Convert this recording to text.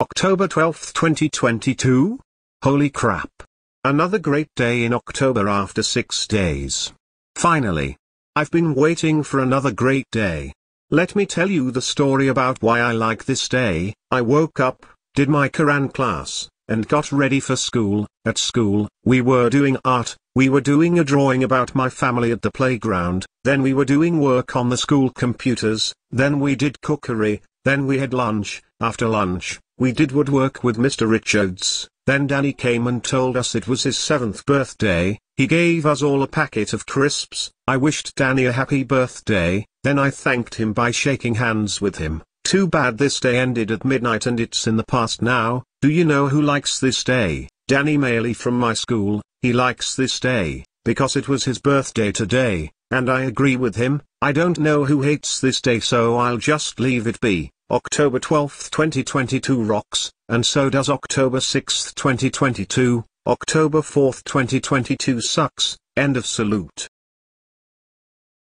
October 12, 2022? Holy crap. Another great day in October after six days. Finally. I've been waiting for another great day. Let me tell you the story about why I like this day. I woke up, did my Quran class, and got ready for school. At school, we were doing art, we were doing a drawing about my family at the playground, then we were doing work on the school computers, then we did cookery, then we had lunch, after lunch, we did woodwork with Mr. Richards, then Danny came and told us it was his seventh birthday, he gave us all a packet of crisps, I wished Danny a happy birthday, then I thanked him by shaking hands with him. Too bad this day ended at midnight and it's in the past now, do you know who likes this day? Danny Maley from my school, he likes this day, because it was his birthday today, and I agree with him, I don't know who hates this day so I'll just leave it be. October 12, 2022 rocks, and so does October 6, 2022, October 4, 2022 sucks, end of salute.